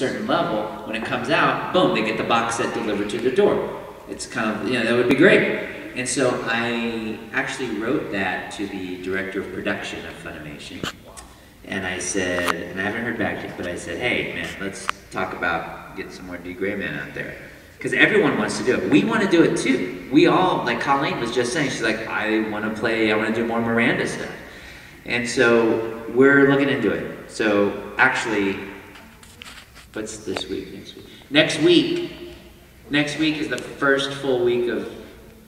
certain level, when it comes out, boom, they get the box set delivered to their door. It's kind of, you know, that would be great. And so I actually wrote that to the director of production of Funimation. And I said, and I haven't heard back yet, but I said, hey, man, let's talk about getting some more D Gray Man out there. Because everyone wants to do it. We want to do it too. We all, like Colleen was just saying, she's like, I want to play, I want to do more Miranda stuff. And so we're looking into it. So actually, what's this week? Next week? Next week. Next week is the first full week of.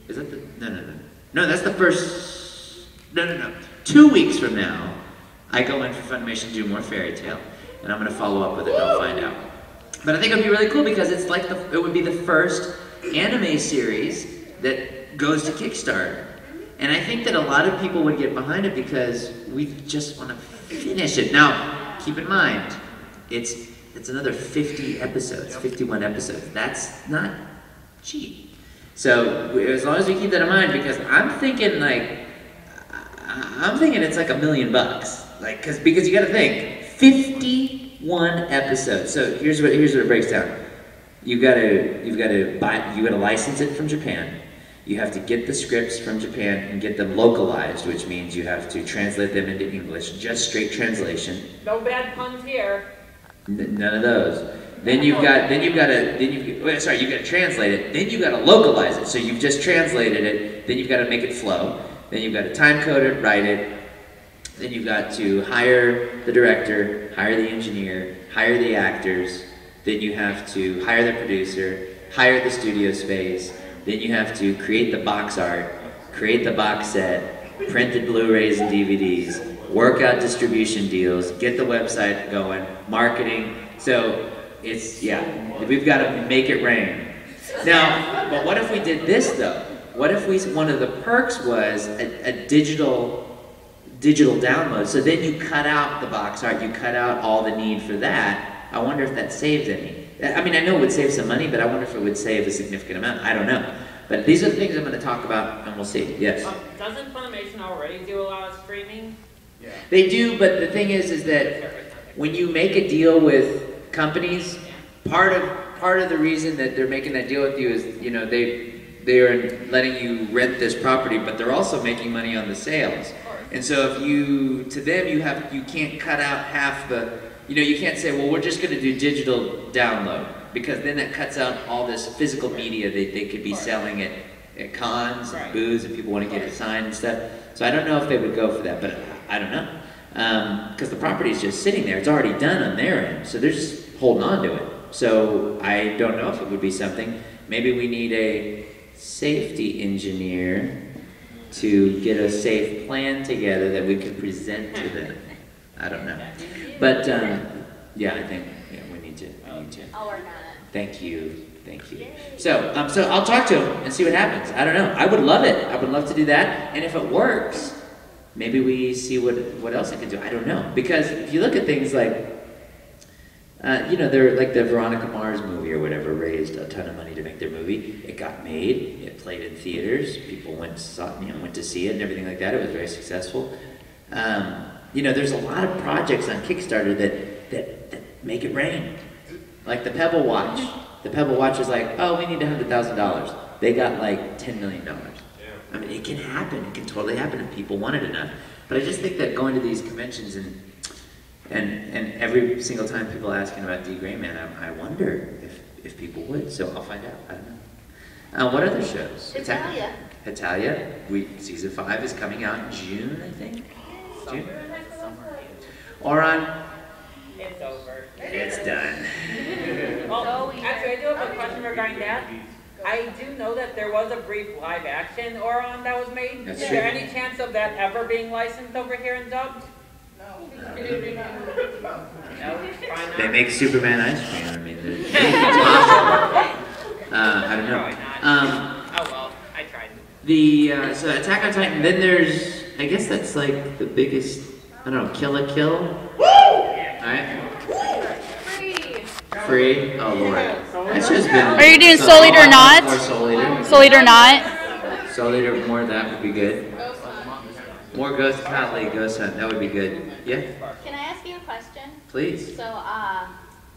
Is that the? No, no, no. No, that's the first. No, no, no. Two weeks from now, I go in for Funimation to do more Fairy Tail, and I'm gonna follow up with it. I'll find out. But I think it'd be really cool because it's like the, it would be the first anime series that goes to Kickstarter. And I think that a lot of people would get behind it because we just want to finish it. Now, keep in mind, it's it's another 50 episodes, 51 episodes. That's not cheap. So as long as we keep that in mind, because I'm thinking like, I'm thinking it's like a million bucks. Like, cause because you got to think, 51 episodes. So here's what here's what it breaks down. You got to you've got to buy you got to license it from Japan. You have to get the scripts from Japan and get them localized, which means you have to translate them into English, just straight translation. No bad puns here. None of those. Then you've got then you've got to then you wait, oh, sorry you've got to translate it. Then you've got to localize it. So you've just translated it. Then you've got to make it flow. Then you've got to time code it, write it. Then you've got to hire the director, hire the engineer, hire the actors. Then you have to hire the producer, hire the studio space. Then you have to create the box art, create the box set, print the Blu-rays and DVDs, work out distribution deals, get the website going, marketing. So it's yeah, we've got to make it rain. Now, but what if we did this though? What if we one of the perks was a, a digital digital download? So then you cut out the box art, you cut out all the need for that. I wonder if that saved any. I mean, I know it would save some money, but I wonder if it would save a significant amount. I don't know. But these are the things I'm going to talk about, and we'll see. Yes. Um, doesn't Funimation already do a lot of streaming? They do, but the thing is, is that when you make a deal with companies, part of part of the reason that they're making that deal with you is, you know, they they are letting you rent this property, but they're also making money on the sales. And so if you to them you have you can't cut out half the you know you can't say well we're just going to do digital download because then that cuts out all this physical media that they could be selling at, at cons and booths and people want to get it signed and stuff. So I don't know if they would go for that, but I don't know because the property is just sitting there. It's already done on their end, so they're just holding on to it. So I don't know if it would be something. Maybe we need a safety engineer to get a safe plan together that we can present to them. I don't know, but um, yeah, I think yeah, we need to. We need to. Thank you, thank you. So, um, so I'll talk to him and see what happens. I don't know. I would love it. I would love to do that. And if it works, maybe we see what what else I can do. I don't know because if you look at things like, uh, you know, they're like the Veronica Mars movie or whatever raised a ton of money to make their movie. It got made. It played in theaters. People went saw, you know went to see it and everything like that. It was very successful. Um, you know, there's a lot of projects on Kickstarter that that, that make it rain. Like the Pebble Watch. The Pebble Watch is like, oh, we need hundred thousand dollars. They got like ten million dollars. I mean, it can happen. It can totally happen if people want it enough. But I just think that going to these conventions and and and every single time people are asking about D Gray Man, I, I wonder if if people would. So I'll find out. I don't know. Uh, what other shows? Hetalia. Hetalia. We season five is coming out in June, I think. June. Ouran, It's over. it's done. Well, actually, I do have a question regarding that. I do know that there was a brief live action Ouran that was made. That's Is there true. any chance of that ever being licensed over here and dubbed? No. No, why They make Superman ice cream. I mean, it's possible. Uh, I don't know. Not. Um, Oh, well, I tried. the uh, so Attack on Titan. Then there's, I guess that's like the biggest. I don't know, Kill la Kill. Woo! All right, Free. free. Oh lord, that's just been. Are you doing so- Soul Eater or not? More Soul Eater. Soul Eater not? Soul Eater. More of that would be good. More Ghost Hunt, Ghost Hunt. That would be good. Yeah, Can I ask you a question? please. So, uh,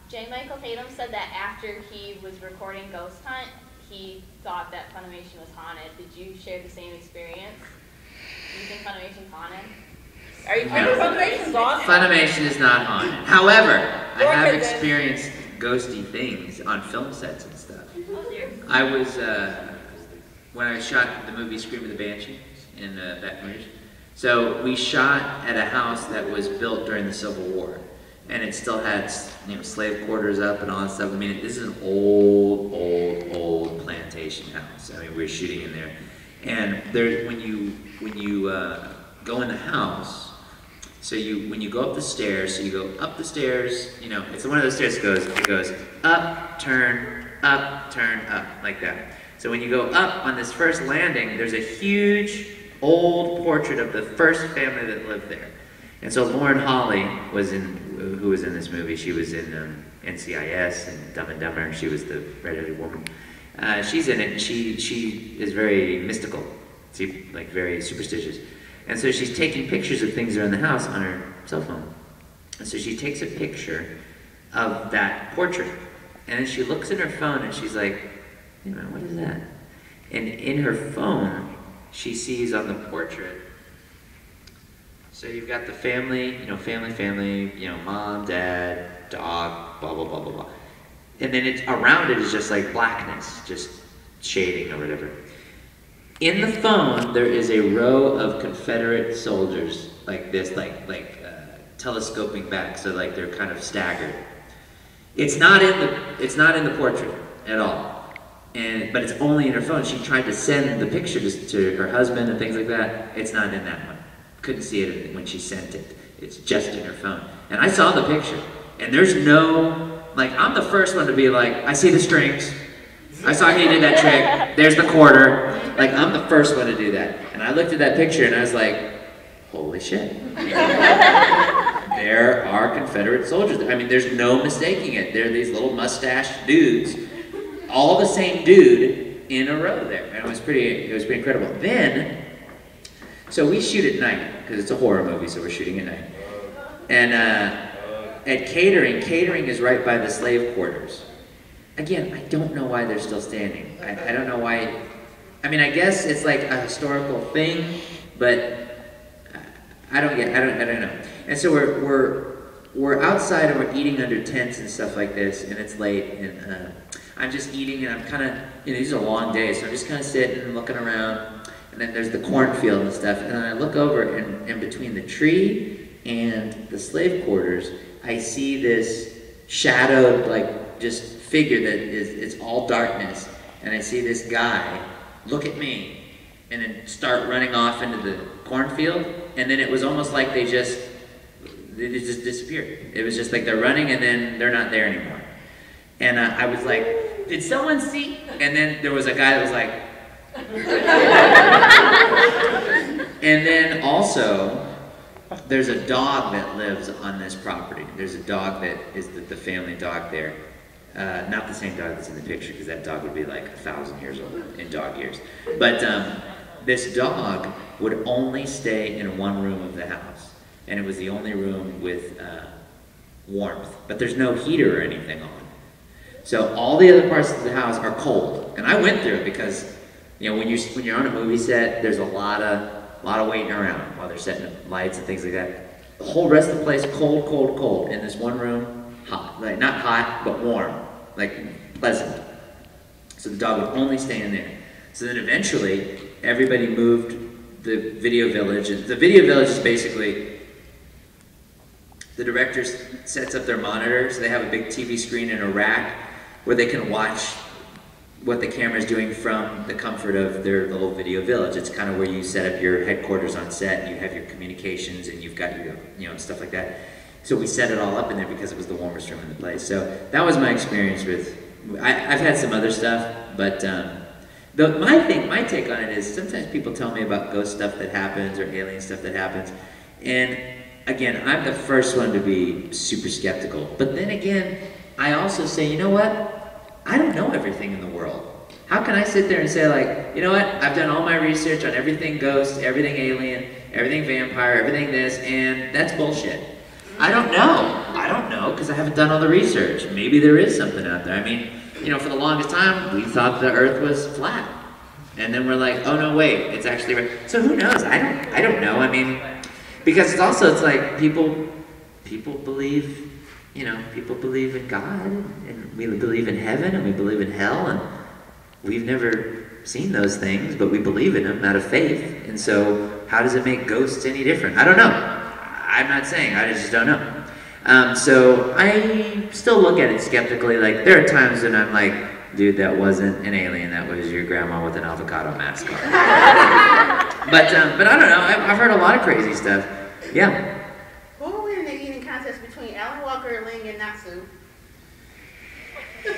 J. Michael Tatum said that after he was recording Ghost Hunt, he thought that Funimation was haunted. Did you share the same experience? Do you think Funimation's haunted? Are you sure Funimation's awesome? Funimation is not haunted. However, I have could this- experienced ghosty things on film sets and stuff. Oh. I was, uh, when I shot the movie Scream of the Banshee in uh, Baton Rouge, so we shot at a house that was built during the Civil War. And it still had, you know, slave quarters up and all that stuff. I mean, this is an old, old, old plantation house. I mean, we were shooting in there. And there, when you, when you uh, go in the house, so you, when you go up the stairs, so you go up the stairs, you know, it's one of those stairs that goes, it goes up, turn, up, turn, up, like that. So when you go up on this first landing, there's a huge old portrait of the first family that lived there. And so Lauren Holly was in, who was in this movie, she was in um, NCIS and Dumb and Dumber, she was the red-headed woman. Uh, she's in it, and she, she is very mystical, see, like very superstitious. And so she's taking pictures of things in the house on her cell phone. And so she takes a picture of that portrait. And then she looks at her phone and she's like, wait a minute, what is that? And in her phone, she sees on the portrait, so you've got the family, you know, family, family, you know, mom, dad, dog, blah, blah, blah, blah, blah. And then it's around it is just like blackness, just shading or whatever. In the phone, there is a row of Confederate soldiers like this, like like uh, telescoping back, so like they're kind of staggered. It's not in the it's not in the portrait at all, and but it's only in her phone. She tried to send the picture to, to her husband and things like that. It's not in that one. Couldn't see it when she sent it. It's just in her phone. And I saw the picture, and there's no like I'm the first one to be like I see the strings. I saw he did that trick. There's the quarter. Like I'm the first one to do that. And I looked at that picture and I was like, holy shit. there are Confederate soldiers. I mean, there's no mistaking it. They're these little mustached dudes, all the same dude in a row there. And it was pretty, it was pretty incredible. Then, so we shoot at night because it's a horror movie, so we're shooting at night. And uh, at catering, catering is right by the slave quarters. Again, I don't know why they're still standing. I, I don't know why. I mean, I guess it's like a historical thing, but I don't get. I don't. I don't know. And so we're we're we're outside and we're eating under tents and stuff like this, and it's late, and uh, I'm just eating, and I'm kind of. You know, these are long days, so I'm just kind of sitting and looking around, and then there's the cornfield and stuff, and then I look over, and, and between the tree and the slave quarters, I see this shadowed, like just figure that is it's all darkness, and I see this guy look at me, and then start running off into the cornfield, and then it was almost like they just they just disappeared. It was just like they're running, and then they're not there anymore. And uh, I was like, "Did someone see?" And then there was a guy that was like. and then also, there's a dog that lives on this property. There's a dog that is the, the family dog there. Uh, not the same dog that's in the picture, because that dog would be like a thousand years old in dog years. But um, this dog would only stay in one room of the house, and it was the only room with uh, warmth. But there's no heater or anything on. So all the other parts of the house are cold, and I went through it because, you know, when you when you're on a movie set, there's a lot of lot of waiting around while they're setting up lights and things like that. The whole rest of the place cold, cold, cold. In this one room, hot, like not hot but warm, like pleasant. So the dog would only stay in there. So then eventually, everybody moved the video village. The video village is basically the director sets up their monitors. They have a big TV screen and a rack where they can watch what the camera is doing from the comfort of their little video village. It's kind of where you set up your headquarters on set. And you have your communications and you've got your, you know, stuff like that. So we set it all up in there because it was the warmest room in the place. So that was my experience with. I, have had some other stuff, but um, the, my thing, my take on it is sometimes people tell me about ghost stuff that happens or alien stuff that happens, and again, I'm the first one to be super skeptical. But then again, I also say, you know what? I don't know everything in the world. How can I sit there and say like, you know what? I've done all my research on everything ghost, everything alien, everything vampire, everything this, and that's bullshit. I don't know. I don't know because I haven't done all the research. Maybe there is something out there. I mean, you know, for the longest time, we thought the Earth was flat, and then we're like, oh no, wait, it's actually right. So who knows? I don't. I don't know. I mean, because it's also it's like people people believe, you know, people believe in God, and we believe in heaven, and we believe in hell, and we've never seen those things, but we believe in them out of faith. And so, how does it make ghosts any different? I don't know. I'm not saying. I just don't know. Um, so I still look at it skeptically. Like there are times when I'm like, dude, that wasn't an alien. That was your grandma with an avocado mask on. but um, but I don't know. I've, I've heard a lot of crazy stuff. Yeah. Who will win the eating contest between Allen Walker, Ling, and Natsu?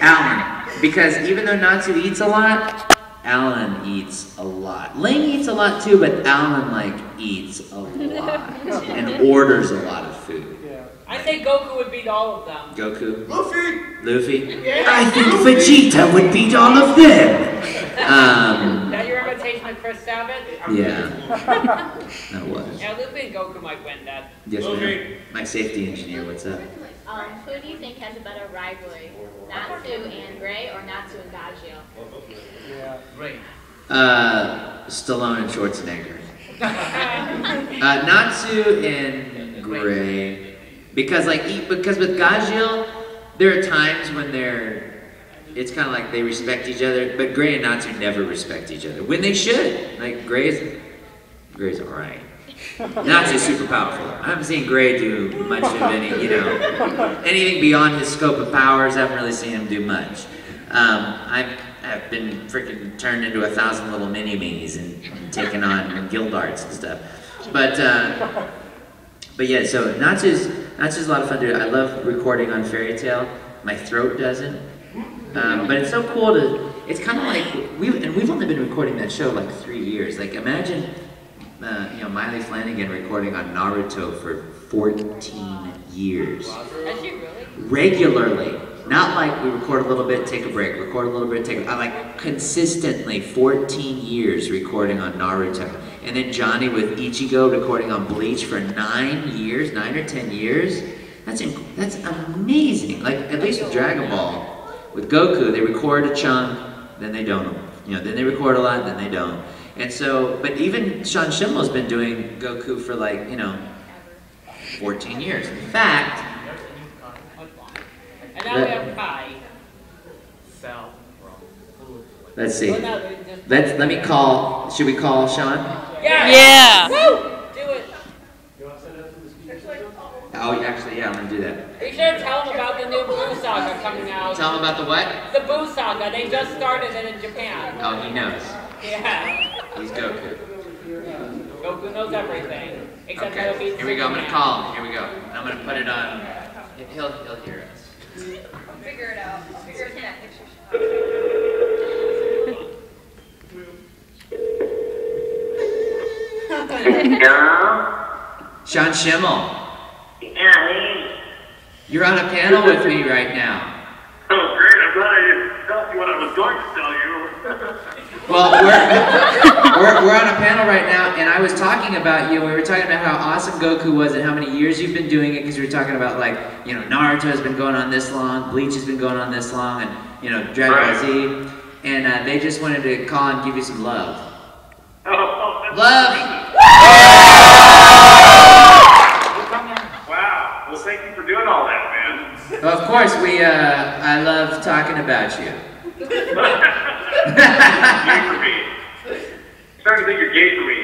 Alan, because even though Natsu eats a lot, Allen eats a lot. Ling eats a lot too, but Allen like eats a lot and orders a lot of food. I think Goku would beat all of them. Goku, Luffy! Luffy. Yeah. I think Vegeta would beat all of them. Um, Is that your imitation of Chris Sabat? yeah, that was. Yeah, Luffy and Goku might win that. Yes, ma'am. My safety engineer, what's up? Um, who do you think has a better rivalry, Natsu and Gray or Natsu and Gajeel? Uh, Stallone and Schwarzenegger. Uh, Natsu and Gray, because like because with Gajeel, there are times when they're, it's kind of like they respect each other, but Gray and Natsu never respect each other when they should. Like Gray's, Gray's all right. Natsu's super powerful. I haven't seen Gray do much of any, you know, anything beyond his scope of powers. I haven't really seen him do much. Um, I've, I've been freaking turned into a thousand little mini me's and, and taken on guild arts and stuff. But uh, but yeah, so Natsu's Natsu's a lot of fun to do. I love recording on Fairy Tail. My throat doesn't. Um, but it's so cool to. It's kind of like we and we've only been recording that show like three years. Like imagine, uh, you know, Maile Flanagan recording on Naruto for 14 years Is she really? regularly. Not like we record a little bit, take a break, record a little bit, take a I like consistently 14 years recording on Naruto. And then Johnny with Ichigo recording on Bleach for nine years, nine or ten years. That's that's amazing. Like at least with Dragon Ball, with Goku, they record a chunk, then they don't. You know, then they record a lot, then they don't. And so, but even Sean Schemmel's been doing Goku for like, you know, 14 years. In fact, And now we have Kai. let's see. Well, no, they just- Let's let me call. Should we call Sean? Yes! Yeah. Woo! Do it. Oh, actually, yeah, I'm gonna do that. You to tell them about the new Buu Saga coming out. Tell him about the what? The Buu Saga. They just started it in Japan. Oh, he knows. Yeah. He's Goku. Goku knows everything. Except Okay. that'll be Here we go. I'm gonna call him. Here we go. I'm gonna put it on. He'll he'll hear us. Figure it out. Figure it out. Hello? Sean Schemmel, Yeah, you're on a panel with me right now. Oh, great. I'm glad I didn't tell you what I was going to tell you. Well, we're, we're, we're on a panel right now, and I was talking about you. We were talking about how awesome Goku was and how many years you've been doing it, because we were talking about, like, you know, Naruto has been going on this long, Bleach has been going on this long, and, you know, Dragon Ball Z. And uh, they just wanted to call and give you some love. oh, that's Love! Wow. Well, thank you for doing all that, man. Of course, we, uh, I love talking about you. Gay for me. starting to think you're gay for me.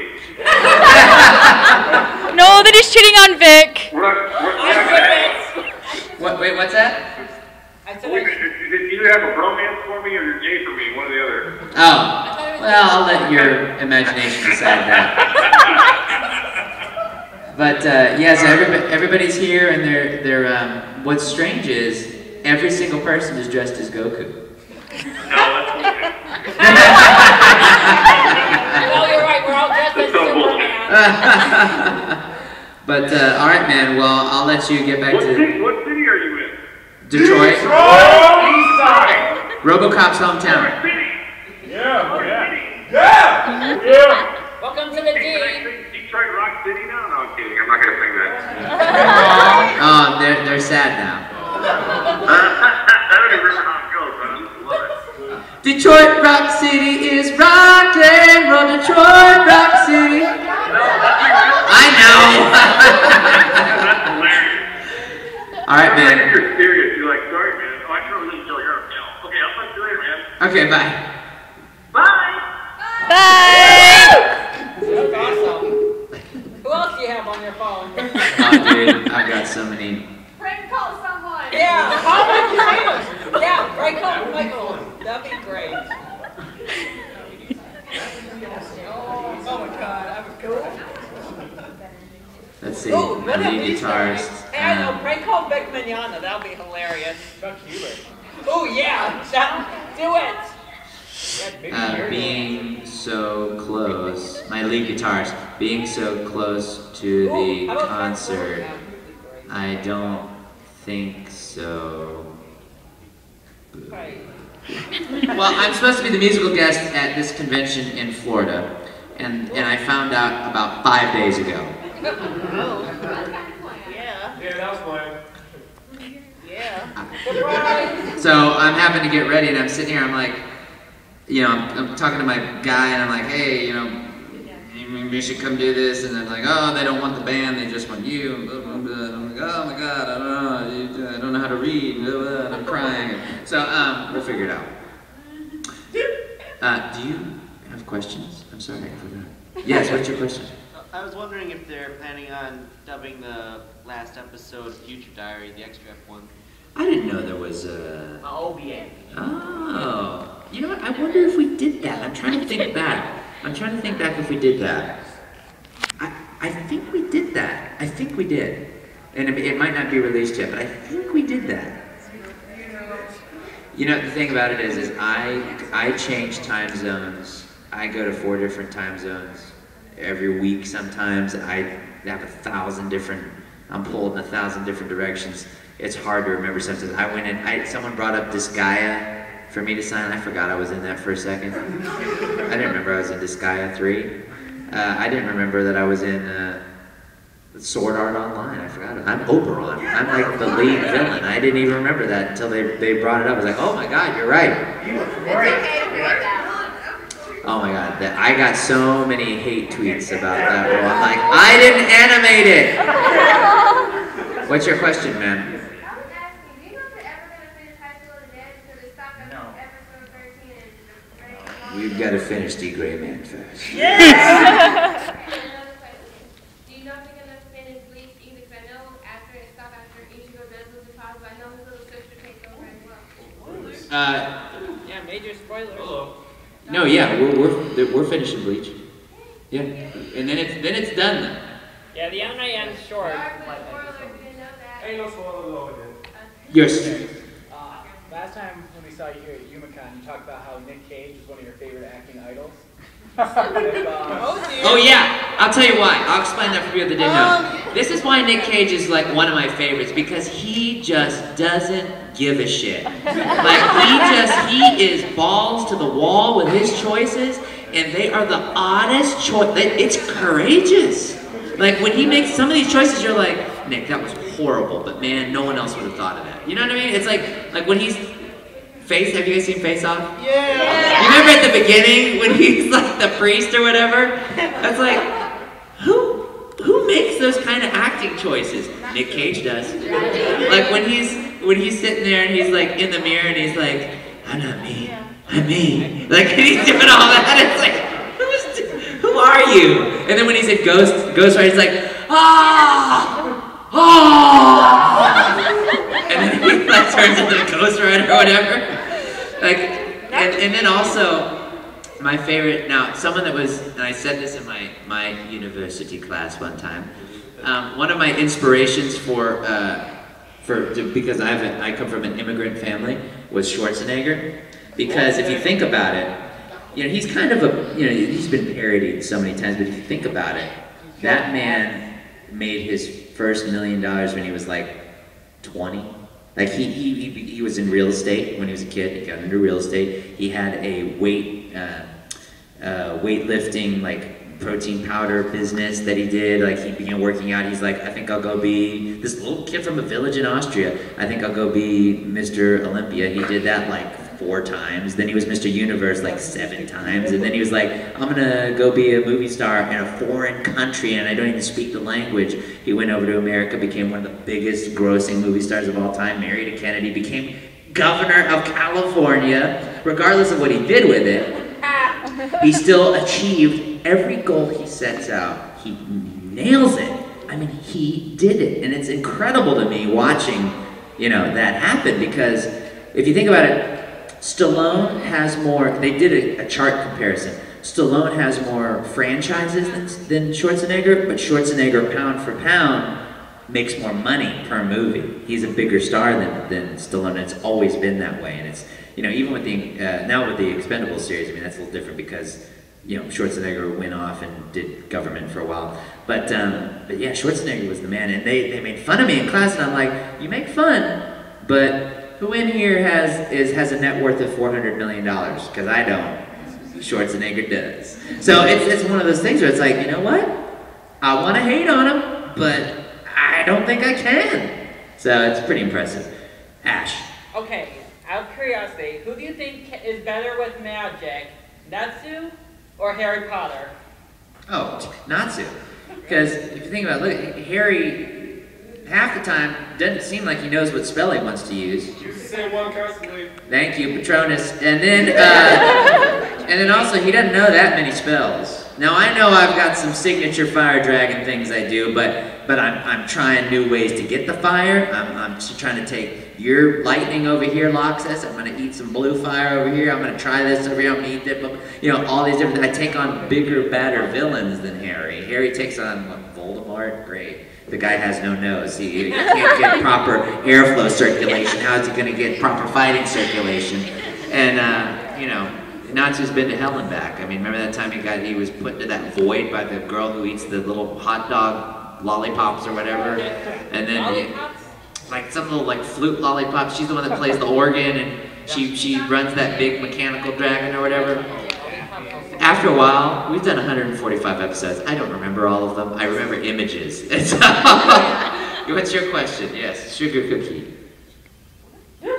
No, that he's cheating on Vic. We're not, we're, we're not gonna, skip. What, wait, what's that? I said wait a I you you either have a bromance for me or you're gay for me, one or the other. Oh, well, I'll let your imagination decide that. But uh, yeah, so everybody, everybody's here, and they're they're. Um, what's strange is every single person is dressed as Goku. No, that's bullshit. Well, you're right. We're all dressed as That's so Superman. but uh, all right, man. Well, I'll let you get back What to city, what city are you in? Detroit, Oh, east side. RoboCop's hometown. City. Yeah, What yeah. Yeah! Yeah! Welcome to the Hey, can I D. sing Detroit Rock City now? No, I'm kidding. I'm not gonna sing that. Oh, they're, they're sad now. I don't even remember how it goes, but I just love it. Detroit Rock City is rock and roll. Detroit Rock City. I know. That's hilarious. All right, It's like man. you're serious. You're like, sorry, man. Oh, I can't really tell you're no. Okay, I'll talk to you later, man. Okay, bye. Bye. Bye. That's awesome. Who else do you have on your phone? Oh, dude, I've got so many. Prank call someone. Yeah, how about you say it? Yeah, right call Michael. That'd be great. Oh, oh my god, I would go. Let's see. Oh, what have Lead you started? guitarist. Hey, I know, um, prank call Vic Mignogna. That'll be hilarious. Chuck Hubert. Oh yeah, that, do it. Uh, being so close, my lead guitarist, being so close to the how about Frank concert, I don't think so. Well, I'm supposed to be the musical guest at this convention in Florida, and, and I found out about five days ago. Yeah, Yeah, that was mine. yeah. So I'm having to get ready, and I'm sitting here. I'm like, you know, I'm, I'm talking to my guy, and I'm like, hey, you know, maybe you should come do this. And they're like, oh, they don't want the band, they just want you. And blah, blah, blah. And I'm like, oh my god, I don't know, I don't know how to read. Blah, blah, and I'm crying. So um, we'll figure it out. Uh, do you have questions? I'm sorry, I forgot. Yes, what's your question? I was wondering if they're planning on dubbing the last episode of Future Diary, the extra F1. I didn't know there was a. OVA. Oh, you know what? I wonder if we did that. I'm trying to think back. I'm trying to think back if we did that. I, think we did that. I think we did. And it, it might not be released yet, but I think we did that. You know, the thing about it is, is I, I change time zones. I go to four different time zones every week sometimes. I have a thousand different, I'm pulled in a thousand different directions. It's hard to remember sometimes. I went in, I, someone brought up Disgaea for me to sign. I forgot I was in that for a second. I didn't remember I was in Disgaea 3. Uh, I didn't remember that I was in uh, Sword Art Online. I forgot it. I'm Oberon. I'm like the lead villain. I didn't even remember that until they, they brought it up. I was like, oh my god, you're right. Oh my god, that, I got so many hate tweets about that role. I'm like, I didn't animate it! What's your question, man? I know his little sister takes over as well. Uh, Yeah, major spoilers. no, yeah, we're, we're, we're finishing Bleach. Yeah, and then it's, then it's done then. Yeah, the anime ends short. Sorry for the spoiler, you know that. Ain't no spoiler though, it is. Yes. Last time when we saw you here at Youmacon, you talked about how Nick Cage was one of your favorite acting idols. And, uh, Oh. Oh yeah, I'll tell you why. I'll explain that for people that didn't know. This is why Nick Cage is like one of my favorites because he just doesn't give a shit. Like he just he is balls to the wall with his choices, and they are the oddest choice. It's courageous. Like when he makes some of these choices, you're like, Nick, that was horrible, but man, no one else would have thought of that. You know what I mean? It's like like when he's Face, have you guys seen Face Off? Yeah. You remember at the beginning when he's like the priest or whatever? That's like, who who makes those kind of acting choices? Nick Cage does. Like when he's when he's sitting there and he's like in the mirror and he's like, I'm not me, I'm me. Like and he's doing all that. It's like, who's who are you? And then when he's in Ghost Ghost Rider, he's like, ah, ah. And then he like turns into the Ghost Rider or whatever. Like, and, and then also, my favorite, now, someone that was, and I said this in my, my university class one time, um, one of my inspirations for, uh, for, because I have a, I come from an immigrant family, was Schwarzenegger. Because if you think about it, you know, he's kind of a, you know, he's been parodied so many times, but if you think about it, that man made his first million dollars when he was like 20. Like he, he, he, he was in real estate when he was a kid. He got into real estate. He had a weight, uh, uh, weightlifting like protein powder business that he did. Like he began working out. He's like, I think I'll go be this little kid from a village in Austria. I think I'll go be Mr. Olympia. He did that like four times. Then he was Mr. Universe like seven times. And then he was like, I'm gonna go be a movie star in a foreign country and I don't even speak the language. He went over to America, became one of the biggest grossing movie stars of all time, married a Kennedy, became governor of California, regardless of what he did with it. He still achieved every goal he sets out. He nails it. I mean, he did it. And it's incredible to me watching, you know, that happen because if you think about it, Stallone has more, they did a, a chart comparison. Stallone has more franchises than, than Schwarzenegger, but Schwarzenegger, pound for pound, makes more money per movie. He's a bigger star than, than Stallone, it's always been that way. And it's, you know, even with the, uh, now with the Expendables series, I mean, that's a little different because, you know, Schwarzenegger went off and did government for a while. But, um, but yeah, Schwarzenegger was the man, and they, they made fun of me in class, and I'm like, you make fun, but who in here has is has a net worth of four hundred million dollars? Because I don't. Schwarzenegger does. So it's it's one of those things where it's like, you know what? I want to hate on him, but I don't think I can. So it's pretty impressive. Ash. Okay, out of curiosity, who do you think is better with magic, Natsu or Harry Potter? Oh, Natsu. Because if you think about it, look, Harry, half the time, doesn't seem like he knows what spell he wants to use. Use the one constantly. Thank you, Patronus. And then, uh, and then also, he doesn't know that many spells. Now I know I've got some signature fire dragon things I do, but but I'm I'm trying new ways to get the fire. I'm I'm just trying to take your lightning over here, Laxus. I'm gonna eat some blue fire over here. I'm gonna try this over here. I'm gonna eat that. You know, all these different. I take on bigger, badder villains than Harry. Harry takes on what, Voldemort. Great. The guy has no nose. He, he can't get proper airflow circulation. How is he going to get proper fighting circulation? And, uh, you know, Natsu's been to hell and back. I mean, remember that time he got, he was put into that void by the girl who eats the little hot dog lollipops or whatever? And then, he- like some little like flute lollipop. She's the one that plays the organ and she, she runs that big mechanical dragon or whatever. After a while, we've done 145 episodes. I don't remember all of them. I remember images. So, what's your question? Yes, sugar cookie. Yeah.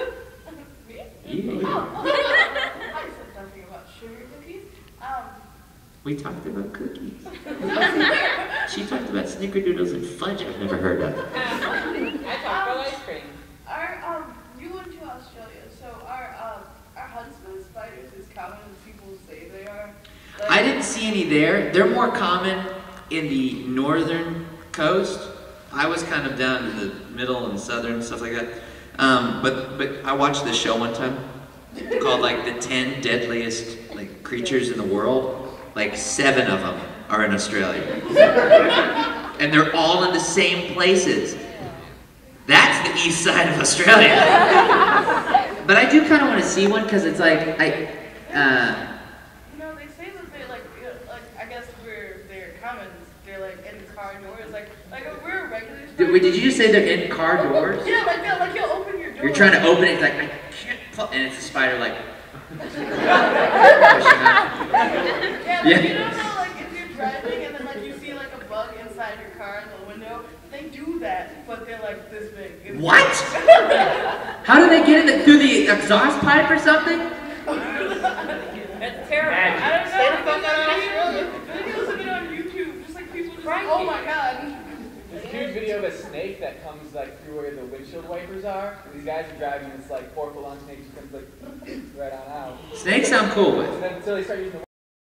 I said nothing about sugar cookies. Um, We talked about cookies. She talked about snickerdoodles and fudge I've never heard of. I talk about ice cream. are um, you went to Australia, so are um, are huntsman spiders as common as people say they are? Like, I didn't see any there. They're more common in the northern coast. I was kind of down in the middle and southern stuff like that. Um, but but I watched this show one time called like the ten deadliest like creatures in the world. Like seven of them are in Australia, and they're all in the same places. That's the east side of Australia. but I do kind of want to see one because it's like I. Uh, You they say that they like, you know, like I guess where they're common, they're like in car doors, like like if we're regular. Did, wait, did you just say they're in car oh, oh, doors? Yeah, like that, like you'll open your door. You're trying to open it, like, I can't, pu-" and it's a spider like, Yeah, like, Yeah. you know how like if you're driving and then like you see like a bug inside your car in the window, they do that, but they're like this big. It's- what? How do they get in the, through the exhaust pipe or something? It's terrifying. I don't know. Stay the fuck out of videos, Australia. videos of it on YouTube, just like people just like, Frankie. Oh my god. This a huge video of a snake that comes like through where the windshield wipers are. And these guys are driving this like four foot long snake just comes like right on out. Snakes sound cool with. And then until they start using the